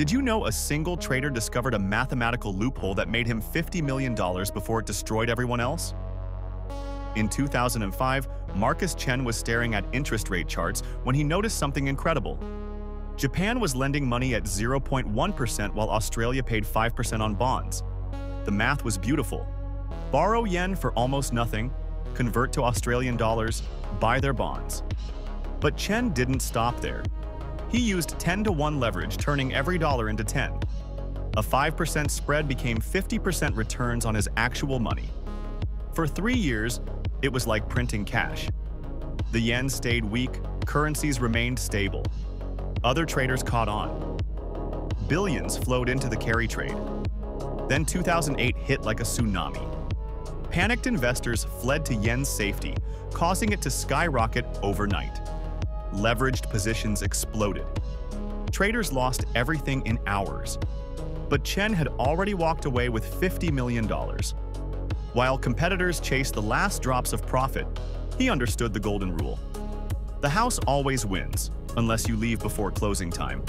Did you know a single trader discovered a mathematical loophole that made him $50 million before it destroyed everyone else? In 2005, Marcus Chen was staring at interest rate charts when he noticed something incredible. Japan was lending money at 0.1% while Australia paid 5% on bonds. The math was beautiful. Borrow yen for almost nothing, convert to Australian dollars, buy their bonds. But Chen didn't stop there. He used 10 to 1 leverage, turning every dollar into 10. A 5% spread became 50% returns on his actual money. For three years, it was like printing cash. The yen stayed weak, currencies remained stable. Other traders caught on. Billions flowed into the carry trade. Then 2008 hit like a tsunami. Panicked investors fled to yen's safety, causing it to skyrocket overnight. Leveraged positions exploded. Traders lost everything in hours. But Chen had already walked away with $50 million. While competitors chased the last drops of profit, he understood the golden rule. The house always wins, unless you leave before closing time.